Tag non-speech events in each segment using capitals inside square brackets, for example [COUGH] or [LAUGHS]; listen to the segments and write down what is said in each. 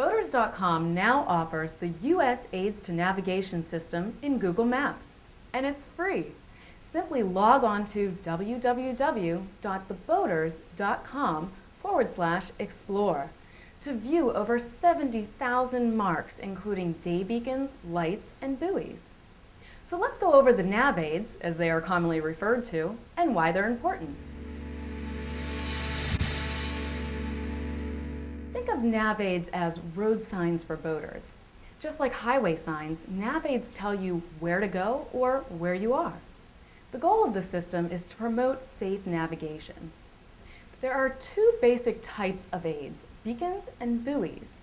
Boaters.com now offers the U.S. Aids to Navigation system in Google Maps, and it's free. Simply log on to www.theboaters.com forward slash explore to view over 70,000 marks, including day beacons, lights, and buoys. So let's go over the nav aids, as they are commonly referred to, and why they're important. Of nav aids as road signs for boaters. Just like highway signs, nav aids tell you where to go or where you are. The goal of the system is to promote safe navigation. There are two basic types of aids, beacons and buoys.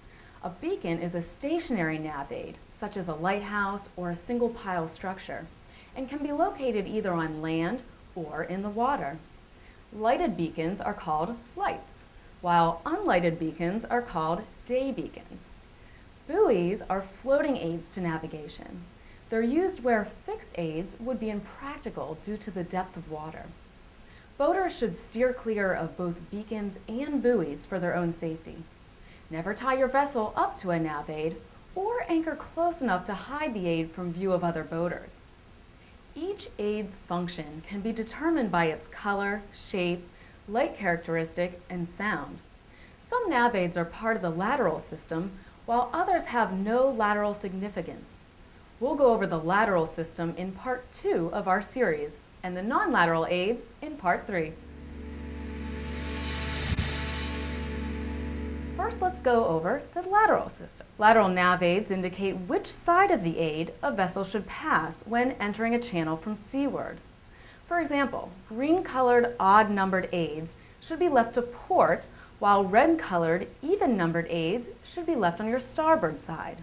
A beacon is a stationary nav aid, such as a lighthouse or a single pile structure, and can be located either on land or in the water. Lighted beacons are called lights, while unlighted beacons are called day beacons. Buoys are floating aids to navigation. They're used where fixed aids would be impractical due to the depth of water. Boaters should steer clear of both beacons and buoys for their own safety. Never tie your vessel up to a nav aid or anchor close enough to hide the aid from view of other boaters. Each aid's function can be determined by its color, shape, light characteristic, and sound. Some nav aids are part of the lateral system, while others have no lateral significance. We'll go over the lateral system in part two of our series, and the non-lateral aids in part three. First, let's go over the lateral system. Lateral nav aids indicate which side of the aid a vessel should pass when entering a channel from seaward. For example, green-colored odd-numbered aids should be left to port, while red-colored even-numbered aids should be left on your starboard side.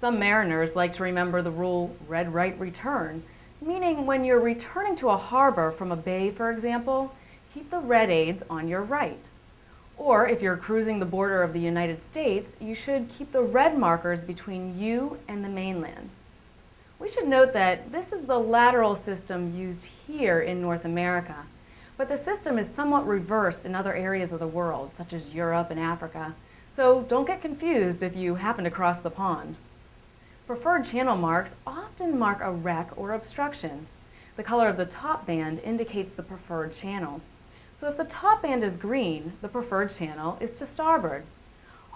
Some mariners like to remember the rule red right return, meaning when you're returning to a harbor from a bay, for example, keep the red aids on your right. Or if you're cruising the border of the United States, you should keep the red markers between you and the mainland. We should note that this is the lateral system used here in North America, but the system is somewhat reversed in other areas of the world, such as Europe and Africa, so don't get confused if you happen to cross the pond. Preferred channel marks often mark a wreck or obstruction. The color of the top band indicates the preferred channel. So if the top band is green, the preferred channel is to starboard.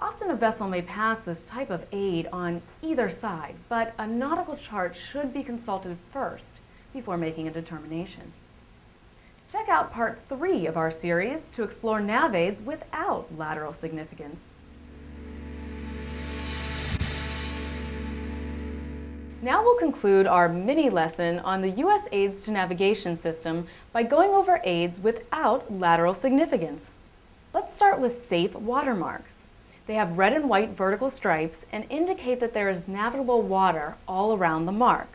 Often a vessel may pass this type of aid on either side, but a nautical chart should be consulted first before making a determination. Check out part three of our series to explore nav aids without lateral significance. Now we'll conclude our mini lesson on the U.S. Aids to Navigation system by going over aids without lateral significance. Let's start with safe watermarks. They have red and white vertical stripes and indicate that there is navigable water all around the mark.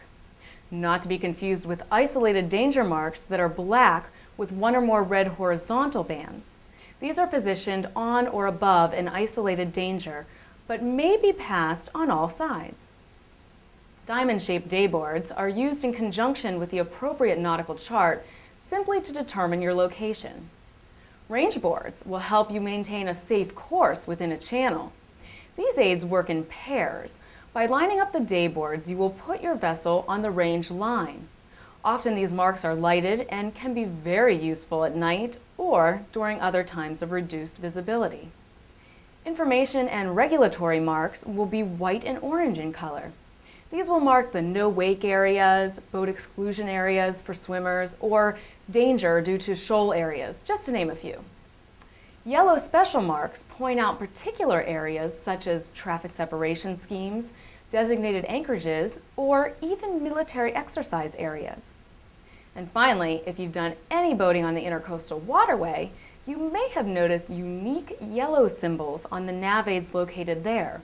Not to be confused with isolated danger marks that are black with one or more red horizontal bands. These are positioned on or above an isolated danger, but may be passed on all sides. Diamond-shaped dayboards are used in conjunction with the appropriate nautical chart simply to determine your location. Range boards will help you maintain a safe course within a channel. These aids work in pairs. By lining up the day boards, you will put your vessel on the range line. Often these marks are lighted and can be very useful at night or during other times of reduced visibility. Information and regulatory marks will be white and orange in color. These will mark the no wake areas, boat exclusion areas for swimmers, or danger due to shoal areas, just to name a few. Yellow special marks point out particular areas such as traffic separation schemes, designated anchorages, or even military exercise areas. And finally, if you've done any boating on the Intercoastal Waterway, you may have noticed unique yellow symbols on the nav aids located there.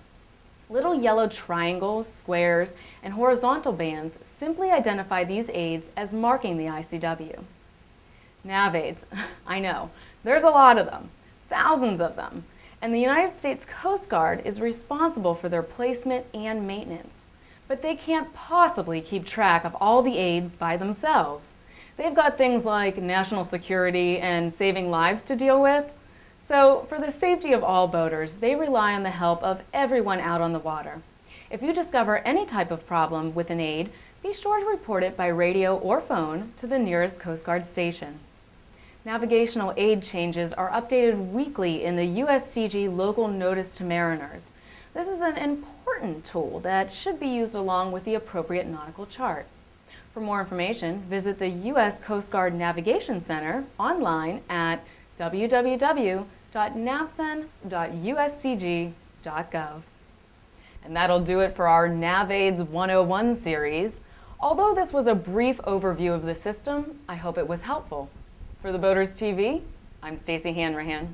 Little yellow triangles, squares, and horizontal bands simply identify these aids as marking the ICW. Nav aids, [LAUGHS] I know, there's a lot of them, thousands of them, and the United States Coast Guard is responsible for their placement and maintenance. But they can't possibly keep track of all the aids by themselves. They've got things like national security and saving lives to deal with, So, for the safety of all boaters, they rely on the help of everyone out on the water. If you discover any type of problem with an aid, be sure to report it by radio or phone to the nearest Coast Guard station. Navigational aid changes are updated weekly in the USCG Local Notice to Mariners. This is an important tool that should be used along with the appropriate nautical chart. For more information, visit the U.S. Coast Guard Navigation Center online at www.navcen.uscg.gov. And that'll do it for our NavAids 101 series. Although this was a brief overview of the system, I hope it was helpful. For the Boaters TV, I'm Stacey Hanrahan.